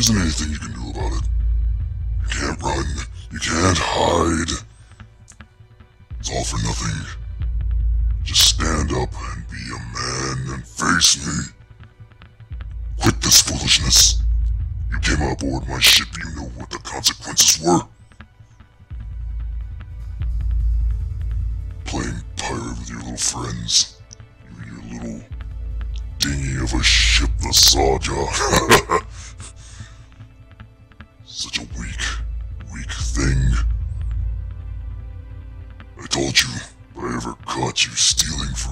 isn't anything you can do about it. You can't run. You can't hide. It's all for nothing. Just stand up and be a man and face me. Quit this foolishness. You came aboard my ship, you know what the consequences were. Playing pirate with your little friends. You your little dinghy of a ship, the Sawjaw. Such a weak, weak thing. I told you, if I ever caught you stealing from